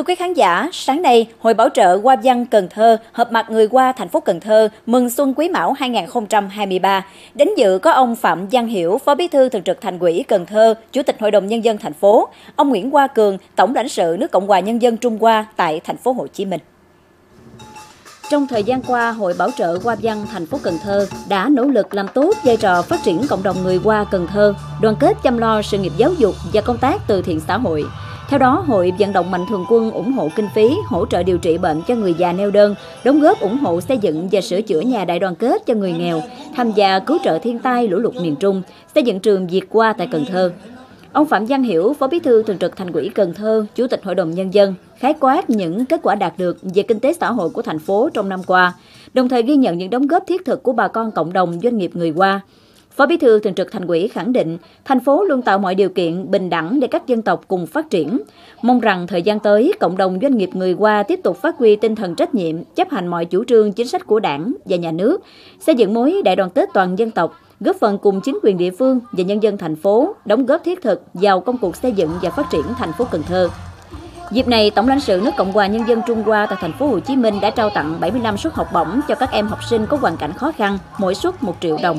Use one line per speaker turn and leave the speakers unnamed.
Thưa quý khán giả, sáng nay, Hội Bảo trợ Hoa Văn Cần Thơ hợp mặt người Hoa thành phố Cần Thơ mừng Xuân Quý Mão 2023. Đến dự có ông Phạm Văn Hiểu, Phó Bí thư Thường trực Thành ủy Cần Thơ, Chủ tịch Hội đồng nhân dân thành phố, ông Nguyễn Hoa Cường, Tổng lãnh sự nước Cộng hòa Nhân dân Trung Hoa tại thành phố Hồ Chí Minh. Trong thời gian qua, Hội Bảo trợ Hoa Văn thành phố Cần Thơ đã nỗ lực làm tốt vai trò phát triển cộng đồng người Hoa Cần Thơ, đoàn kết chăm lo sự nghiệp giáo dục và công tác từ thiện xã hội. Theo đó, hội vận động mạnh thường quân ủng hộ kinh phí, hỗ trợ điều trị bệnh cho người già neo đơn, đóng góp ủng hộ xây dựng và sửa chữa nhà đại đoàn kết cho người nghèo, tham gia cứu trợ thiên tai lũ lụt miền Trung, xây dựng trường Việt qua tại Cần Thơ. Ông Phạm Văn Hiểu, Phó Bí thư Thường trực Thành ủy Cần Thơ, Chủ tịch Hội đồng Nhân dân, khái quát những kết quả đạt được về kinh tế xã hội của thành phố trong năm qua, đồng thời ghi nhận những đóng góp thiết thực của bà con cộng đồng doanh nghiệp người qua. Phó Bí thư Thường trực Thành ủy khẳng định, thành phố luôn tạo mọi điều kiện bình đẳng để các dân tộc cùng phát triển. Mong rằng thời gian tới, cộng đồng doanh nghiệp người Hoa tiếp tục phát huy tinh thần trách nhiệm, chấp hành mọi chủ trương chính sách của Đảng và nhà nước, xây dựng mối đại đoàn kết toàn dân tộc, góp phần cùng chính quyền địa phương và nhân dân thành phố đóng góp thiết thực vào công cuộc xây dựng và phát triển thành phố Cần Thơ. Dịp này, Tổng lãnh sự nước Cộng hòa Nhân dân Trung Hoa tại thành phố Hồ Chí Minh đã trao tặng 75 suất học bổng cho các em học sinh có hoàn cảnh khó khăn, mỗi suất 1 triệu đồng.